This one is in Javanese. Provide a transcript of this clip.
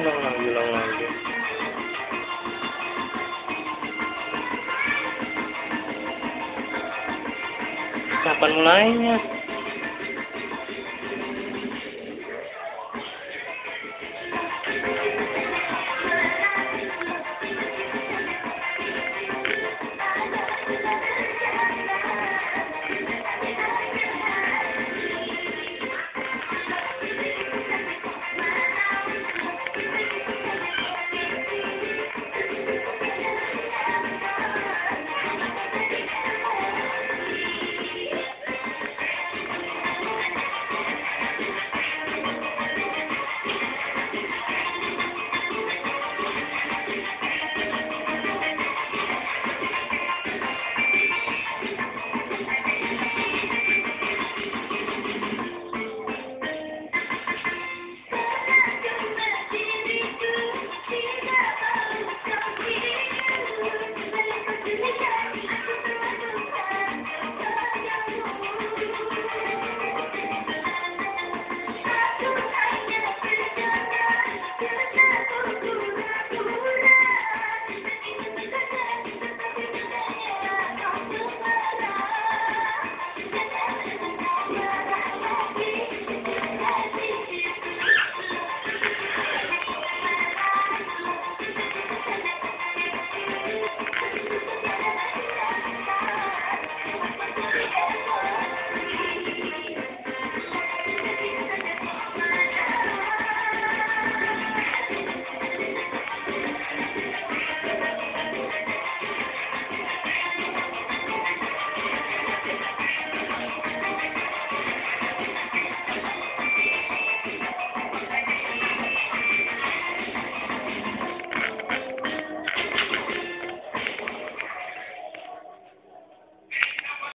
Ulang lagi, ulang lagi. Kapan mulainya?